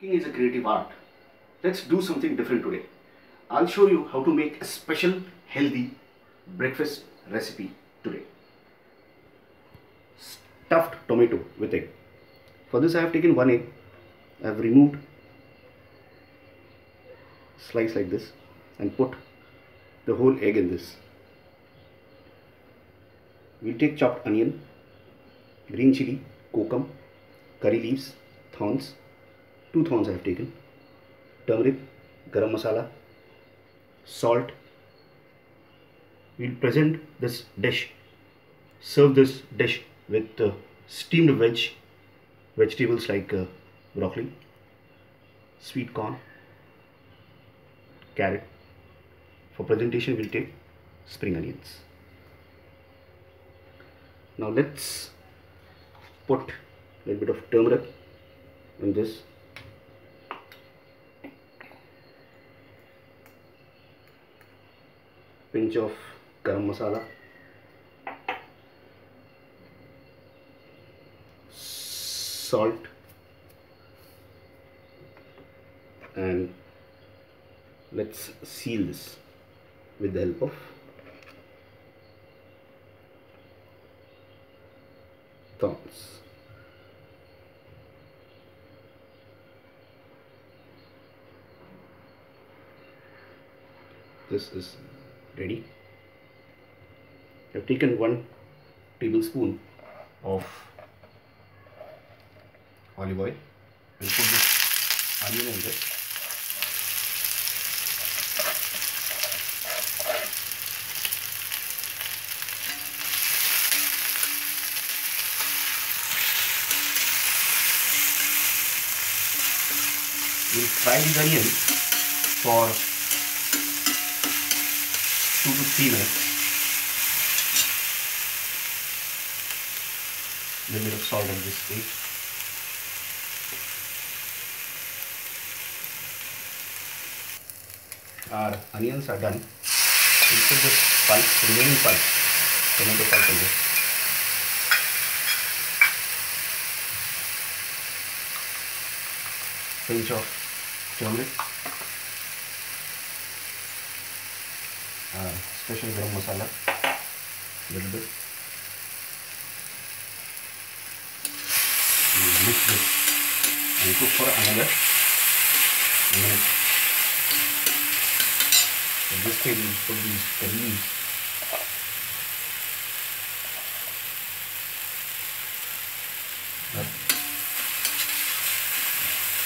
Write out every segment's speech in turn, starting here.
Cooking is a creative art. Let's do something different today. I'll show you how to make a special healthy breakfast recipe today. Stuffed tomato with egg. For this I have taken one egg. I have removed slice like this and put the whole egg in this. We'll take chopped onion, green chili, kokum, curry leaves, thorns, two thorns I have taken, turmeric, garam masala, salt. We'll present this dish, serve this dish with uh, steamed veg, vegetables like uh, broccoli, sweet corn, carrot. For presentation we'll take spring onions. Now let's put a little bit of turmeric in this pinch of garam masala. Salt. And let's seal this with the help of thorns. This is ready? I've taken one tablespoon of olive oil. And put this onion in this we'll fry these onions for are done. We'll put this pulp, remaining pulp, tomato pulp in this. Pinch of turmeric. Special masala. Little bit We mix this and cook for another minute. At this stage we put these curry leaves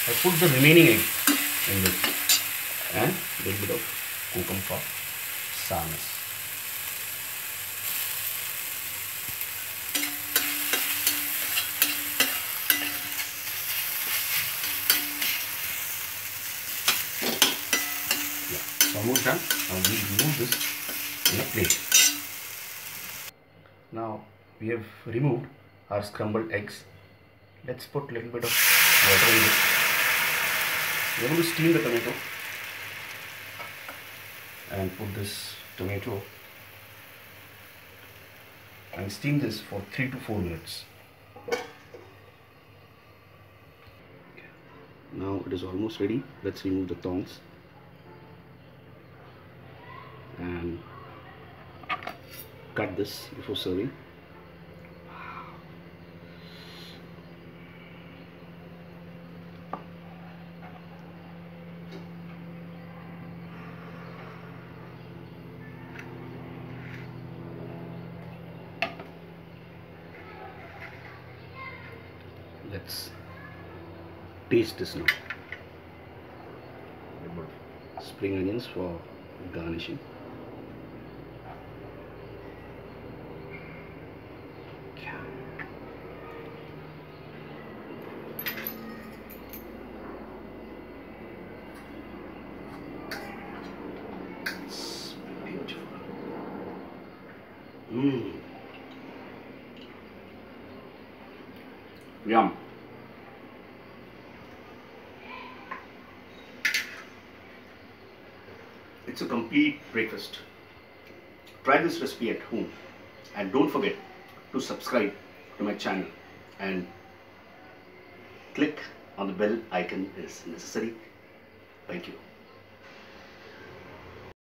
I put the remaining egg in this and a little bit of kokum for almost done. Now we remove this in a plate. Now we have removed our scrambled eggs. Let's put a little bit of water in it. We're going to steam the tomato and put this tomato and steam this for 3 to 4 minutes. Now it is almost ready. Let's remove the thongs and cut this before serving. let's taste this now. Spring onions for garnishing It's beautiful. Mmm. Yum. It's a complete breakfast. Try this recipe at home and don't forget to subscribe to my channel and click on the bell icon is necessary. Thank you.